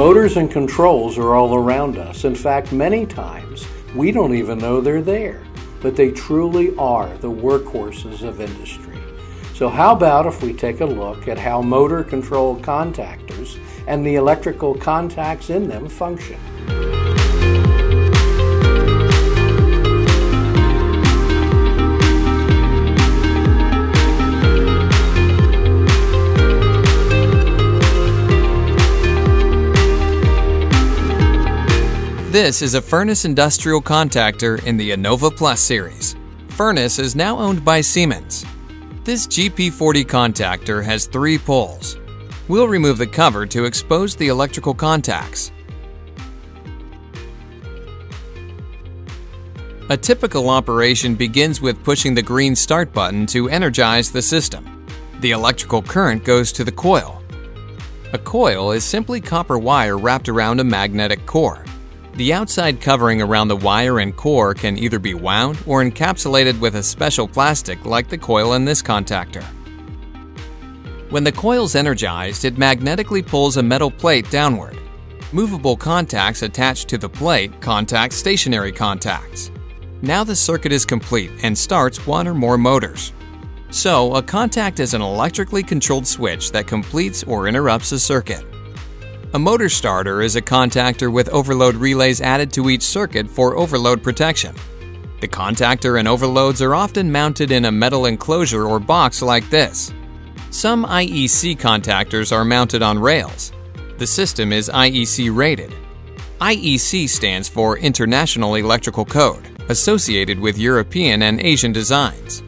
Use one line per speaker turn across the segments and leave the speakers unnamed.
Motors and controls are all around us. In fact, many times we don't even know they're there, but they truly are the workhorses of industry. So, how about if we take a look at how motor control contactors and the electrical contacts in them function?
This is a Furnas industrial contactor in the Innova Plus series. Furnas is now owned by Siemens. This GP40 contactor has three poles. We'll remove the cover to expose the electrical contacts. A typical operation begins with pushing the green start button to energize the system. The electrical current goes to the coil. A coil is simply copper wire wrapped around a magnetic core. The outside covering around the wire and core can either be wound or encapsulated with a special plastic like the coil in this contactor. When the coil's energized, it magnetically pulls a metal plate downward. Movable contacts attached to the plate contact stationary contacts. Now the circuit is complete and starts one or more motors. So, a contact is an electrically controlled switch that completes or interrupts a circuit. A motor starter is a contactor with overload relays added to each circuit for overload protection. The contactor and overloads are often mounted in a metal enclosure or box like this. Some IEC contactors are mounted on rails. The system is IEC rated. IEC stands for International Electrical Code, associated with European and Asian designs.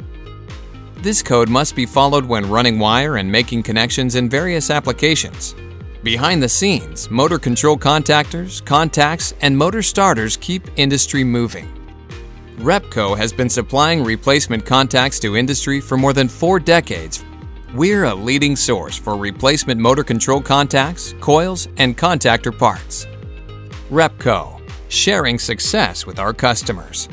This code must be followed when running wire and making connections in various applications. Behind the scenes, motor control contactors, contacts, and motor starters keep industry moving. Repco has been supplying replacement contacts to industry for more than four decades. We're a leading source for replacement motor control contacts, coils, and contactor parts. Repco, sharing success with our customers.